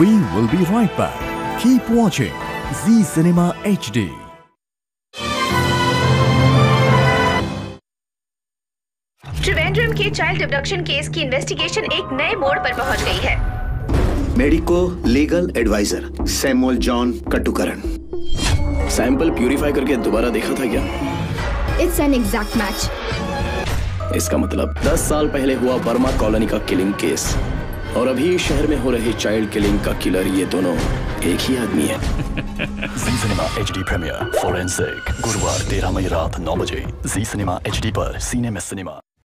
We will be right back. Keep watching Z Cinema HD. Trivandrum के child abduction case की investigation एक नए मोड़ पर पहुँच गई है medico legal adviser Samuel John Kattookaran sample purify करके दोबारा देखा था क्या It's an exact match. इसका मतलब 10 साल पहले हुआ बर्मा कॉलोनी का किलिंग केस और अभी शहर में हो रहे चाइल्ड किलिंग का किलर ये दोनों एक ही आदमी है। Zee cinema H D premiere forensic गुरुवार तेरह मई रात नौ बजे। जी सिनेमा एच डी पर सीने में सिनेमा